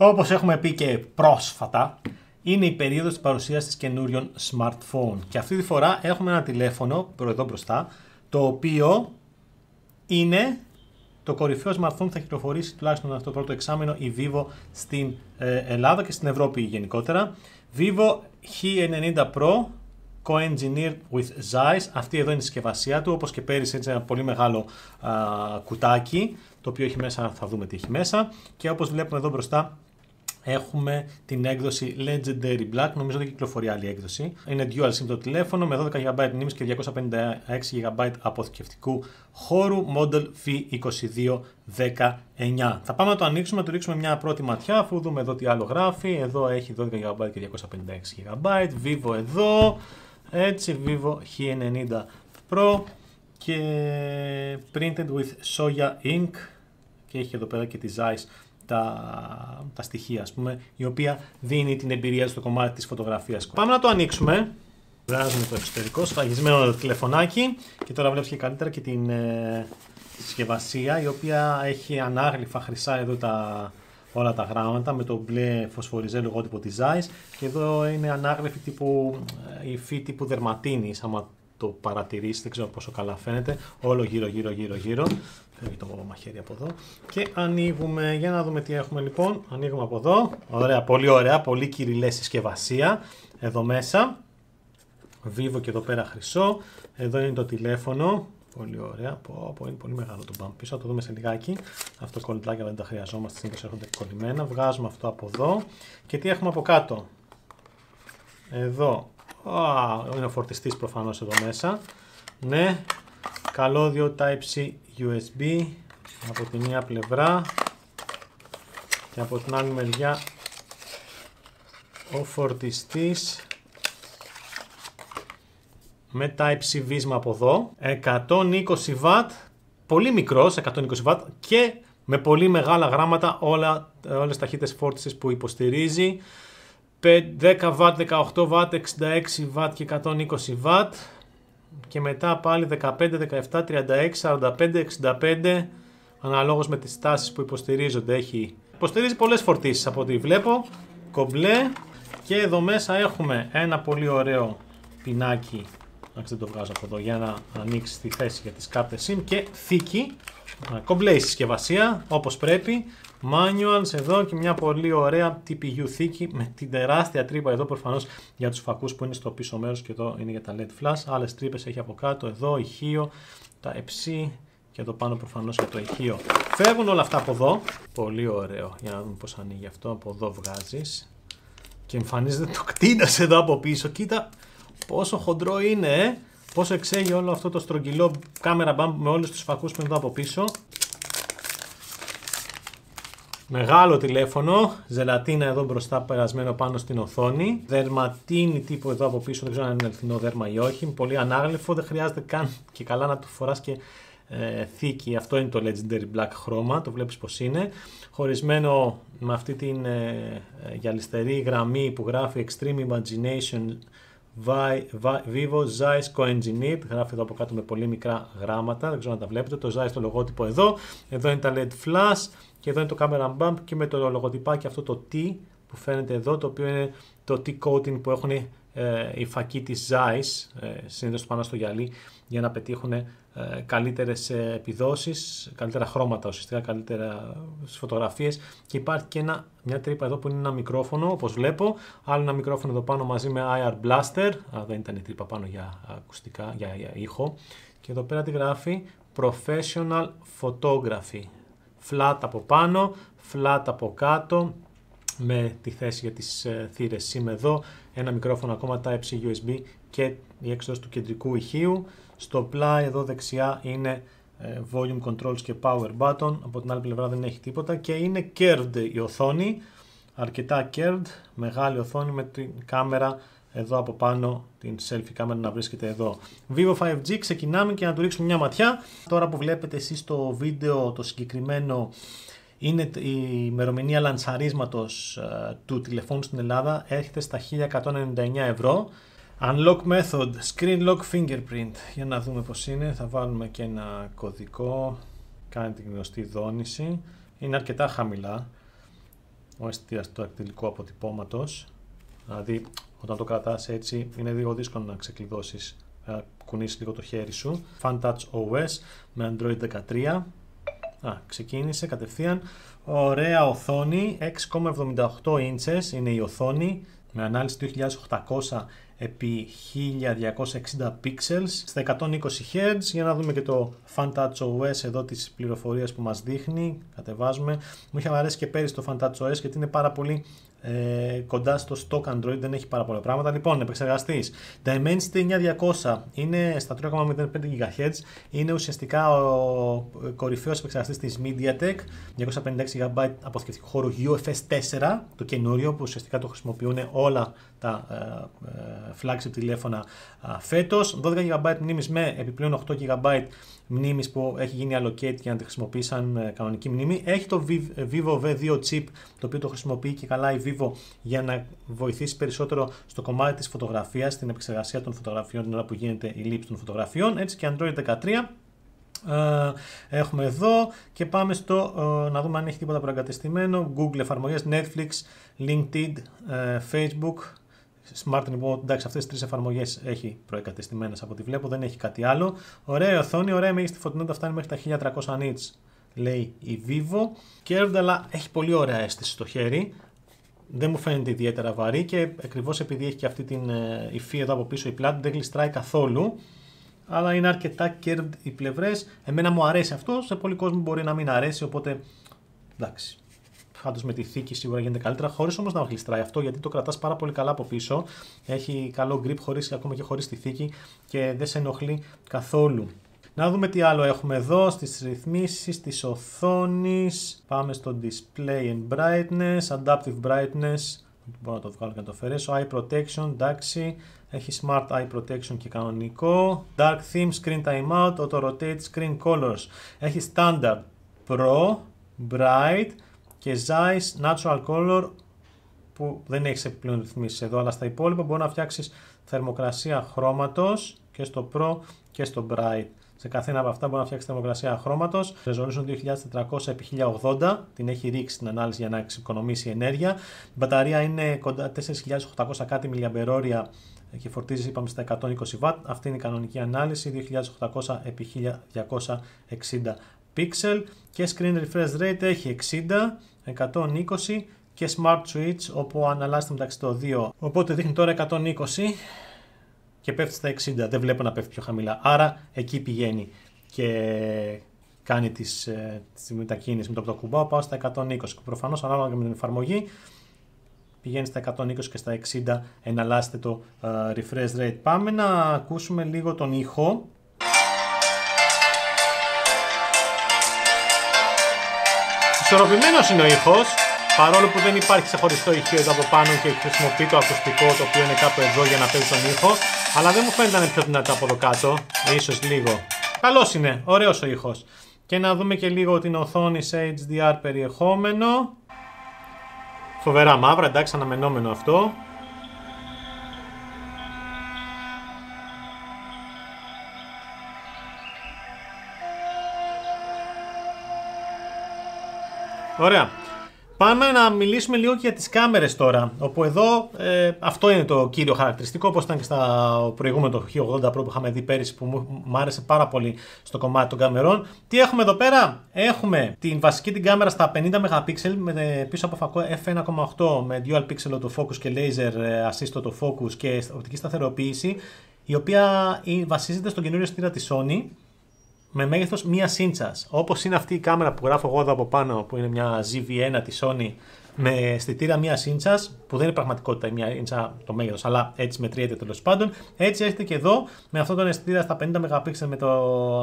Όπως έχουμε πει και πρόσφατα, είναι η περίοδος της παρουσίας καινούριων smartphone. Και αυτή τη φορά έχουμε ένα τηλέφωνο, εδώ μπροστά, το οποίο είναι το κορυφαίο smartphone θα κυκλοφορήσει τουλάχιστον αυτό το πρώτο εξάμενο η Vivo στην ε, Ελλάδα και στην Ευρώπη γενικότερα. Vivo H90 Pro Co-Engineered with Zeiss. Αυτή εδώ είναι η συσκευασία του, όπως και πέρυσι έτσι ένα πολύ μεγάλο α, κουτάκι, το οποίο έχει μέσα, θα δούμε τι έχει μέσα. Και όπως βλέπουμε εδώ μπροστά έχουμε την έκδοση Legendary Black, νομίζω ότι κυκλοφορεί άλλη έκδοση. Είναι dual SIM το τηλέφωνο με 12 GB μνήμης και 256 GB αποθηκευτικού χώρου, model V2219. Θα πάμε να το ανοίξουμε, να του ρίξουμε μια πρώτη ματιά, αφού δούμε εδώ τι άλλο γράφει. Εδώ έχει 12 GB και 256 GB, Vivo εδώ, έτσι Vivo H90 Pro και printed with Soya Ink και έχει εδώ πέρα και τη Zeiss τα, τα στοιχεία, ας πούμε, η οποία δίνει την εμπειρία στο κομμάτι της φωτογραφίας. Πάμε να το ανοίξουμε. Βγάζουμε το εξωτερικό, σφαγισμένο το τηλεφωνάκι και τώρα βλέπεις και καλύτερα και την ε, συσκευασία η οποία έχει ανάγλυφα χρυσά εδώ τα, όλα τα γράμματα με το μπλε φωσφοριζέ λογότυπο της Zeiss και εδώ είναι ανάγλυφη τύπου ε, υφή τύπου δερματίνης άμα το παρατηρήσει, δεν ξέρω πόσο καλά φαίνεται, όλο γύρω γύρω γύρω γύρω. Φεύγει το μαχαίρι από εδώ. Και ανοίγουμε, για να δούμε τι έχουμε λοιπόν. Ανοίγουμε από εδώ. Ωραία, πολύ ωραία, πολύ κυριλές συσκευασία. Εδώ μέσα. Βίβο και εδώ πέρα χρυσό. Εδώ είναι το τηλέφωνο. Πολύ ωραία. Πω, πω, είναι πολύ μεγάλο το μπαμ πίσω. Θα το δούμε σε λιγάκι. Αυτό κολλητάκια δεν τα χρειαζόμαστε. Συνήθως έρχονται κολλημένα. Βγάζουμε αυτό από εδώ. Και τι έχουμε από κάτω; Εδώ Α, είναι ο φορτιστής προφανώς εδώ μέσα. Ναι, καλώδιο Type-C USB από τη μία πλευρά και από την άλλη μεριά ο φορτιστής με Type-C βίσμα από εδώ 120W πολύ μικρός 120W και με πολύ μεγάλα γράμματα όλα, όλες τις ταχύτητες φόρτισης που υποστηρίζει 10W, 18W, 66W και 120W και μετά πάλι 15, 17, 36, 45, 65 αναλόγως με τις τάσεις που υποστηρίζονται έχει υποστηρίζει πολλές φορτίσεις από ό,τι βλέπω. Κομπλέ. Και εδώ μέσα έχουμε ένα πολύ ωραίο πινάκι. Δεν το βγάζω από εδώ για να ανοίξει τη θέση για τις κάρτες SIM και θήκη. Κομπλέ η συσκευασία όπως πρέπει manuals εδώ και μια πολύ ωραία TPU θήκη με την τεράστια τρύπα εδώ προφανώς για τους φακούς που είναι στο πίσω μέρος και εδώ είναι για τα LED flash. Άλλες τρύπες έχει από κάτω, εδώ ηχείο, τα εψί και εδώ πάνω προφανώς για το ηχείο. Φεύγουν όλα αυτά από εδώ. Πολύ ωραίο. Για να δούμε πώς ανοίγει αυτό. Από εδώ βγάζεις. Και εμφανίζεται το κτίνας εδώ από πίσω. Κοίτα πόσο χοντρό είναι, ε. Πόσο εξέγει όλο αυτό το στρογγυλό κάμερα μπαμπ με όλους τους φακούς που είναι εδώ από πίσω. Μεγάλο τηλέφωνο, ζελατίνα εδώ μπροστά περασμένο πάνω στην οθόνη. Δερματίνη τύπου εδώ από πίσω, δεν ξέρω αν είναι ελθινό δέρμα ή όχι. Πολύ ανάγλυφο, δεν χρειάζεται καν και καλά να του φοράς και ε, θήκη. Αυτό είναι το Legendary Black χρώμα, το βλέπεις πως είναι. Χωρισμένο με αυτή την ε, γυαλιστερή γραμμή που γράφει Extreme Imagination Vivo Zeiss Co-Engineered, γράφει εδώ από κάτω με πολύ μικρά γράμματα, δεν ξέρω αν τα βλέπετε, το Zeiss το λογότυπο εδώ, εδώ είναι τα LED flash και εδώ είναι το camera bump και με το λογοτυπάκι αυτό το T που φαίνεται εδώ, το οποίο είναι το T-coating που έχουν ε, οι φακοί της Zeiss, ε, συνήθως πάνω στο γυαλί, για να πετύχουν ε, καλύτερες ε, επιδόσεις, καλύτερα χρώματα ουσιαστικά, καλύτερα φωτογραφίες. Και υπάρχει και ένα, μια τρύπα εδώ που είναι ένα μικρόφωνο όπως βλέπω, άλλο ένα μικρόφωνο εδώ πάνω μαζί με IR Blaster, α, δεν ήταν η τρύπα πάνω για ακουστικά, για, για ήχο. Και εδώ πέρα τη γράφει Professional Photography, flat από πάνω, flat από κάτω, με τη θέση για τις ε, θύρες SIM εδώ, ένα μικρόφωνο ακόμα Type-C USB και η έξοδος του κεντρικού ηχείου. Στο πλάι εδώ δεξιά είναι ε, volume controls και power button, από την άλλη πλευρά δεν έχει τίποτα και είναι curved η οθόνη, αρκετά curved, μεγάλη οθόνη με την κάμερα εδώ από πάνω την selfie κάμερα να βρίσκεται εδώ. Vivo 5G ξεκινάμε και να του ρίξουμε μια ματιά. Τώρα που βλέπετε εσείς το βίντεο το συγκεκριμένο είναι η ημερομηνία λανσαρίσματος ε, του τηλεφώνου στην Ελλάδα έρχεται στα 1199 ευρώ Unlock method, screen lock fingerprint. Για να δούμε πώς είναι. Θα βάλουμε και ένα κωδικό. Κάνει την γνωστή δόνηση. Είναι αρκετά χαμηλά. ο αισθητήρα του δακτυλικού αποτυπώματος. Δηλαδή, όταν το κρατάς έτσι, είναι λίγο δύσκολο να ξεκλειδώσεις. Να κουνήσεις λίγο το χέρι σου. Fan Touch OS με Android 13. Α, ξεκίνησε κατευθείαν. Ωραία οθόνη, 6,78 inches είναι η οθόνη με ανάλυση 2800 επί 1260 pixels στα 120 Hz για να δούμε και το FunTouch OS εδώ τις πληροφορίες που μας δείχνει. Κατεβάζουμε. Μου είχε αρέσει και πέρυσι το FunTouch OS γιατί είναι πάρα πολύ ε, κοντά στο stock Android δεν έχει πάρα πολλά πράγματα. Λοιπόν, επεξεργαστής. Dimensity 9200 είναι στα 3,05 GHz. Είναι ουσιαστικά ο κορυφαίος επεξεργαστής της MediaTek. 256 GB αποθηκευτικού χώρου UFS 4, το καινούριο που ουσιαστικά το χρησιμοποιούν όλα τα ε, ε, flagship τηλέφωνα φέτος. 12 GB μνήμης με επιπλέον 8 GB μνήμης που έχει γίνει allocate για να τη χρησιμοποιεί σαν ε, κανονική μνήμη. Έχει το Vivo V2 chip το οποίο το χρησιμοποιεί και καλά η Vivo για να βοηθήσει περισσότερο στο κομμάτι της φωτογραφίας, στην επεξεργασία των φωτογραφιών την ώρα που γίνεται η λήψη των φωτογραφιών. Έτσι και Android 13. Uh, έχουμε εδώ και πάμε στο uh, να δούμε αν έχει τίποτα προεγκατεστημένο Google εφαρμογές, Netflix, LinkedIn, uh, Facebook Smart λοιπόν, εντάξει, αυτές τις τρεις εφαρμογές έχει προεκατεστημένες από ό,τι βλέπω, δεν έχει κάτι άλλο. Ωραία οθόνη, ωραία μέγιστη φωτεινότητα, φτάνει μέχρι τα 1300 nits, λέει η Vivo. Curved, αλλά έχει πολύ ωραία αίσθηση στο χέρι. Δεν μου φαίνεται ιδιαίτερα βαρύ και ακριβώς επειδή έχει και αυτή την ε, υφή εδώ από πίσω η πλάτη, δεν γλιστράει καθόλου. Αλλά είναι αρκετά curved οι πλευρές. Εμένα μου αρέσει αυτό, σε πολλοί κόσμο μπορεί να μην αρέσει, οπότε εντάξει. Πάντως με τη θήκη σίγουρα γίνεται καλύτερα, χωρίς όμως να γλιστράει αυτό γιατί το κρατάς πάρα πολύ καλά από πίσω. Έχει καλό grip χωρίς, ακόμα και χωρίς τη θήκη και δεν σε ενοχλεί καθόλου. Να δούμε τι άλλο έχουμε εδώ στις ρυθμίσεις της οθόνης. Πάμε στο Display and Brightness, Adaptive Brightness. Μπορώ να το βγάλω και να το αφαιρέσω. Eye Protection, εντάξει. Έχει Smart Eye Protection και κανονικό. Dark Theme, Screen Timeout, Auto Rotate, Screen Colors. Έχει Standard, Pro, Bright, και Zeiss Natural Color που δεν έχεις επιπλέον ρυθμίσεις εδώ, αλλά στα υπόλοιπα μπορεί να φτιάξεις θερμοκρασία χρώματος και στο Pro και στο Bright. Σε καθένα από αυτά μπορεί να φτιάξεις θερμοκρασία χρώματος. Resolution 2400x1080. Την έχει ρίξει την ανάλυση για να εξοικονομήσει ενέργεια. Η μπαταρία είναι κοντά 4800 κάτι μιλιαμπερόρια και φορτίζεις είπαμε στα 120W. Αυτή είναι η κανονική ανάλυση 2800x1260 pixel και screen refresh rate έχει 60, 120 και smart switch όπου αναλάζεται μεταξύ των δύο. Οπότε δείχνει τώρα 120 και πέφτει στα 60. Δεν βλέπω να πέφτει πιο χαμηλά. Άρα εκεί πηγαίνει και κάνει τις, ε, τη μετακίνηση με το που το κουμπάω. Πάω στα 120. Προφανώς ανάλογα με την εφαρμογή πηγαίνει στα 120 και στα 60 εναλλάσσεται το uh, refresh rate. Πάμε να ακούσουμε λίγο τον ήχο Ισορροπημένος είναι ο ήχος, παρόλο που δεν υπάρχει ξεχωριστό ηχείο εδώ από πάνω και χρησιμοποιεί το ακουστικό το οποίο είναι κάπου εδώ για να παίζει τον ήχο. Αλλά δεν μου φαίνεται να είναι πιο δυνατό από εδώ κάτω, ίσως λίγο. Καλός είναι, ωραίος ο ήχος. Και να δούμε και λίγο την οθόνη σε HDR περιεχόμενο. Φοβερά μαύρα, εντάξει, αναμενόμενο αυτό. Ωραία. Πάμε να μιλήσουμε λίγο και για τις κάμερες τώρα, όπου εδώ ε, αυτό είναι το κύριο χαρακτηριστικό, όπως ήταν και στα προηγούμενο το H80 Pro που είχαμε δει πέρυσι, που μου, άρεσε πάρα πολύ στο κομμάτι των καμερών. Τι έχουμε εδώ πέρα, έχουμε την βασική την κάμερα στα 50 MP με πίσω από φακό f1.8 με dual pixel focus και laser ε, assist focus και οπτική σταθεροποίηση, η οποία βασίζεται στον καινούριο στήρα της Sony, με μέγεθος μία ίντσα. Όπως είναι αυτή η κάμερα που γράφω εγώ εδώ από πάνω, που είναι μια ZV1 της Sony με αισθητήρα μία ίντσα, που δεν είναι πραγματικότητα η μία ίντσα το μέγεθος, αλλά έτσι μετριέται τέλος πάντων. Έτσι έρχεται και εδώ με αυτόν τον αισθητήρα στα 50 MP με, το,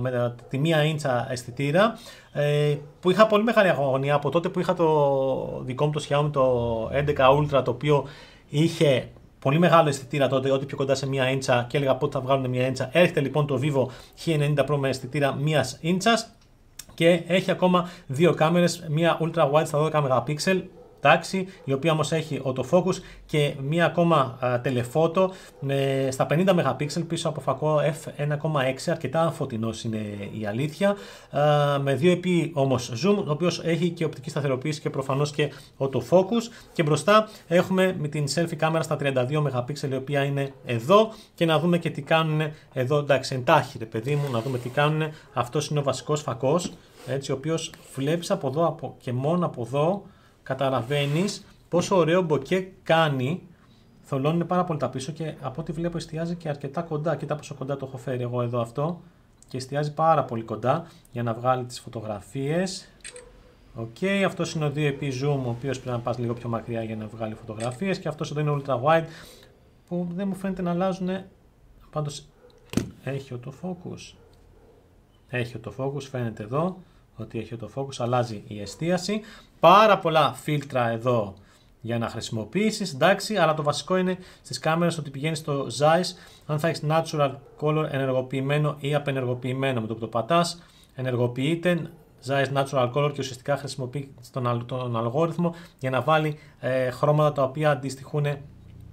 με τη μία ίντσα αισθητήρα, ε, που είχα πολύ μεγάλη αγωνία από τότε που είχα το δικό μου το Xiaomi το 11 Ultra, το οποίο είχε Πολύ μεγάλο αισθητήρα τότε, ό,τι πιο κοντά σε μία ίντσα και έλεγα πότε θα βγάλουν μία ίντσα. Έρχεται λοιπόν το Vivo H90 Pro με αισθητήρα μίας ίντσας και έχει ακόμα δύο κάμερες, μία ultra wide στα 12 MP τάξη, η οποία όμως έχει autofocus και μία ακόμα telephoto με, στα 50 MP πίσω από φακό f1.6, αρκετά φωτεινός είναι η αλήθεια, με 2x όμως zoom, ο οποίος έχει και οπτική σταθεροποίηση και προφανώς και autofocus. Και μπροστά έχουμε με την selfie κάμερα στα 32 MP η οποία είναι εδώ. Και να δούμε και τι κάνουν εδώ, εντάξει εντάχει ρε παιδί μου, να δούμε τι κάνουν, αυτός είναι ο βασικός φακός, έτσι, ο οποίος βλέπεις από εδώ από, και μόνο από εδώ καταλαβαίνεις πόσο ωραίο bokeh κάνει. Θολώνει πάρα πολύ τα πίσω και από ό,τι βλέπω εστιάζει και αρκετά κοντά. Κοίτα πόσο κοντά το έχω φέρει εγώ εδώ αυτό. Και εστιάζει πάρα πολύ κοντά για να βγάλει τις φωτογραφίες. OK, okay, αυτός είναι ο 2x zoom, ο οποίος πρέπει να πας λίγο πιο μακριά για να βγάλει φωτογραφίες. Και αυτός εδώ είναι ultra wide, που δεν μου φαίνεται να αλλάζουν. Πάντως έχει το focus. Έχει το focus, φαίνεται εδώ ότι έχει το focus, αλλάζει η εστίαση. Πάρα πολλά φίλτρα εδώ για να χρησιμοποιήσεις, εντάξει, αλλά το βασικό είναι στις κάμερες ότι πηγαίνεις στο Zeiss, αν θα έχεις natural color ενεργοποιημένο ή απενεργοποιημένο με το που το πατάς, ενεργοποιείται Zeiss Natural Color και ουσιαστικά χρησιμοποιεί τον, τον αλγόριθμο για να βάλει ε, χρώματα τα οποία αντιστοιχούν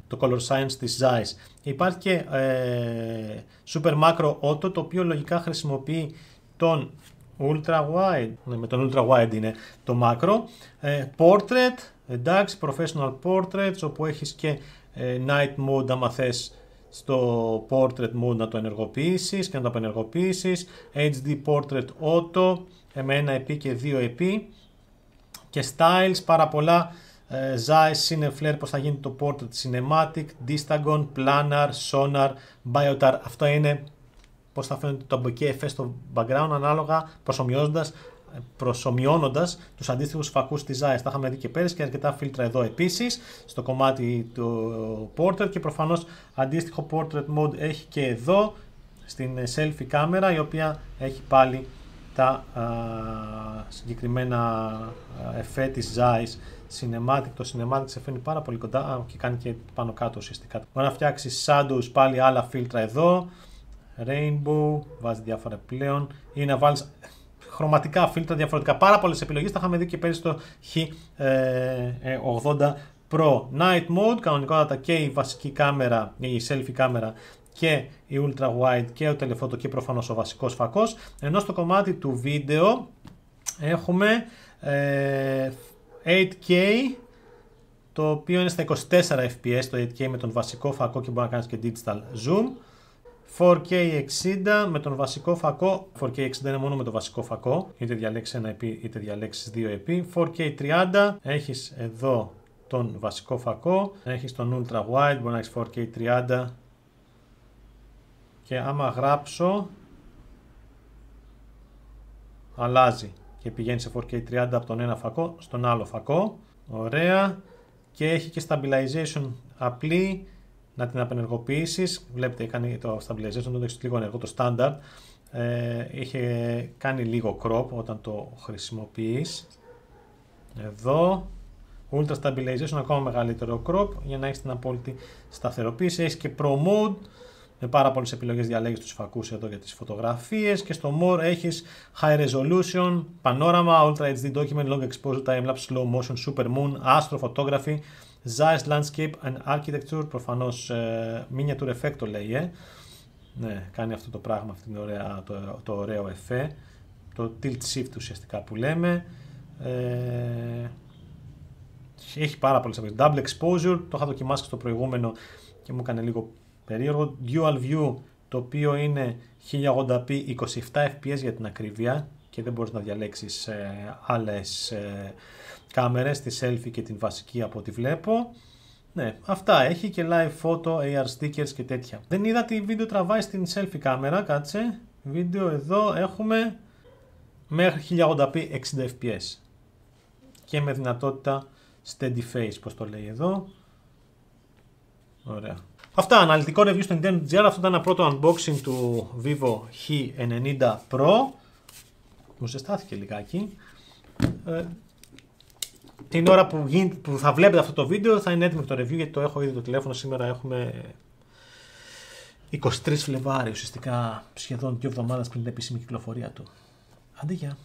το Color Science της Zeiss. Υπάρχει και ε, Super Macro Auto το οποίο λογικά χρησιμοποιεί τον Ultra Wide, ναι, με τον Ultra Wide είναι το μάκρο. Ε, portrait, εντάξει, Professional Portraits, όπου έχεις και ε, Night Mode, άμα θες στο Portrait Mode να το ενεργοποιήσεις και να το απενεργοποιήσεις. HD Portrait Auto, ε, με ένα EP και δύο EP. Και Styles, πάρα πολλά. Ε, Zeiss, Cineflare, πώς θα γίνει το Portrait Cinematic, Distagon, Planar, Sonar, Biotar. Αυτό είναι πώς θα φαίνεται το bokeh εφές στο background ανάλογα προσωμιώνοντας προσωμιώνοντας τους αντίστοιχους φακούς της Zeiss. Τα είχαμε δει και πέρυσι και αρκετά φίλτρα εδώ επίσης στο κομμάτι του Portrait και προφανώς αντίστοιχο Portrait Mode έχει και εδώ στην selfie κάμερα η οποία έχει πάλι τα α, συγκεκριμένα εφέ της Zeiss Cinematic, το Cinematic σε φαίνει πάρα πολύ κοντά και κάνει και πάνω κάτω ουσιαστικά. Μπορεί να φτιάξει shadows πάλι άλλα φίλτρα εδώ rainbow, βάζει διάφορα πλέον ή να βάλεις χρωματικά φίλτρα διαφορετικά. Πάρα πολλές επιλογές, τα είχαμε δει και πέρυσι στο H80 ε, Pro. Night Mode, κανονικότατα και η βασική κάμερα, η selfie κάμερα και η ultra wide και ο telephoto και προφανώς ο βασικός φακός. Ενώ στο κομμάτι του βίντεο έχουμε 8K ε, το οποίο είναι στα 24 fps το 8K με τον βασικό φακό και μπορεί να κάνεις και digital zoom. 4K 60 με τον βασικό φακό. 4K 60 είναι μόνο με το βασικό φακό. Είτε διαλέξεις ένα EP είτε διαλέξεις δύο EP. 4K 30 έχεις εδώ τον βασικό φακό. Έχεις τον Ultra Wide, μπορεί να έχεις 4K 30. Και άμα γράψω, αλλάζει και πηγαίνει σε 4K 30 από τον ένα φακό στον άλλο φακό. Ωραία. Και έχει και stabilization απλή να την απενεργοποιήσεις. Βλέπετε, κάνει το stabilization, το έχει λίγο ενεργό το standard. Ε, είχε κάνει λίγο crop όταν το χρησιμοποιείς. Εδώ, ultra stabilization, ακόμα μεγαλύτερο crop για να έχεις την απόλυτη σταθεροποίηση. Έχεις και pro mode με πάρα πολλές επιλογές διαλέγεις τους φακούς εδώ για τις φωτογραφίες και στο more έχεις high resolution, panorama, ultra HD document, long exposure, time lapse, slow motion, super moon, astro photography, Zeiss Landscape and Architecture, προφανώς ε, miniature effect το λέει, ε. Ναι, κάνει αυτό το πράγμα, αυτό ωραία, το, το ωραίο εφέ. Το tilt shift ουσιαστικά που λέμε. Ε, έχει πάρα πολλές απαιτήσεις. Double exposure, το είχα δοκιμάσει στο προηγούμενο και μου έκανε λίγο περίεργο. Dual view, το οποίο είναι 1080p 27 fps για την ακρίβεια και δεν μπορείς να διαλέξεις ε, άλλες ε, κάμερες, τη selfie και την βασική από ό,τι βλέπω. Ναι, αυτά έχει και live photo, AR stickers και τέτοια. Δεν είδα τι βίντεο τραβάει στην selfie κάμερα, κάτσε. Βίντεο εδώ έχουμε μέχρι 1080p 60 fps και με δυνατότητα steady face, πως το λέει εδώ. Ωραία. Αυτά, αναλυτικό review στο Nintendo GR. Αυτό ήταν ένα πρώτο unboxing του Vivo H90 Pro. Μου ζεστάθηκε λιγάκι. Ε, την ώρα που, γίνει, που θα βλέπετε αυτό το βίντεο θα είναι έτοιμο το review γιατί το έχω ήδη το τηλέφωνο. Σήμερα έχουμε 23 Φλεβάρι, ουσιαστικά σχεδόν δύο εβδομάδες πριν την επίσημη κυκλοφορία του. Αντί για.